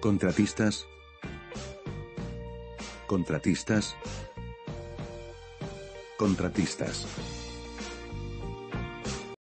Contratistas. Contratistas. Contratistas.